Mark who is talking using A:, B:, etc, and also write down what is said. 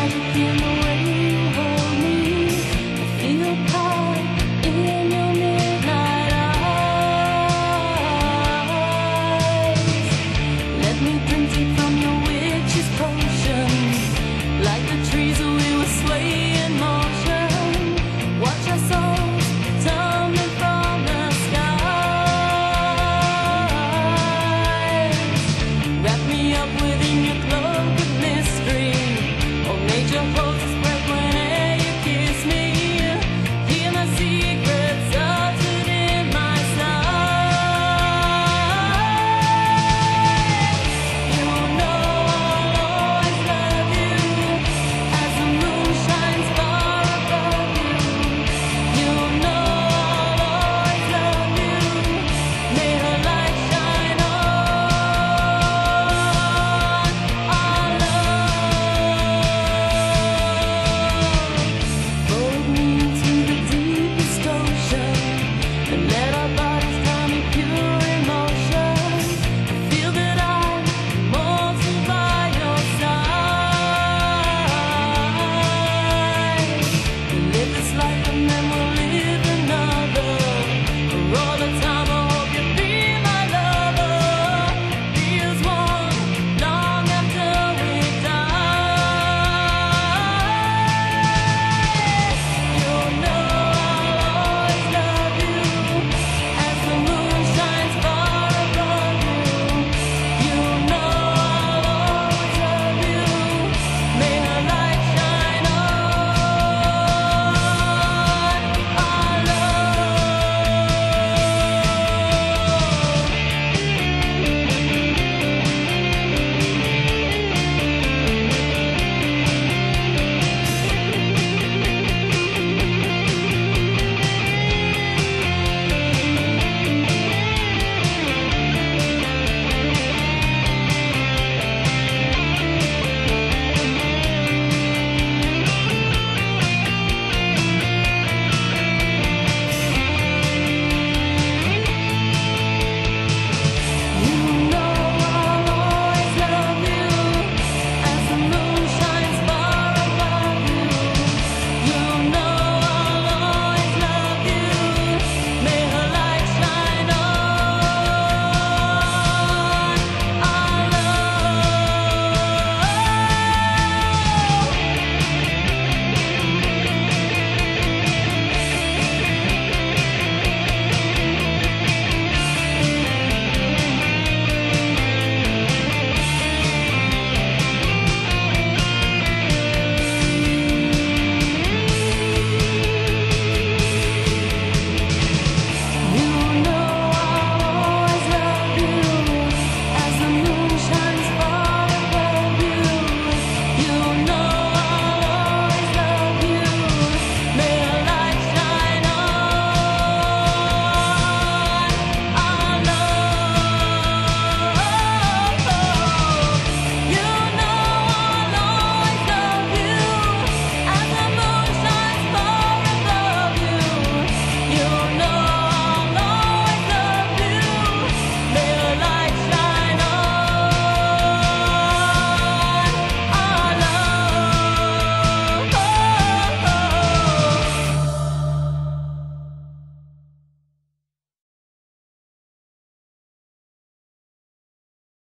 A: i feel my way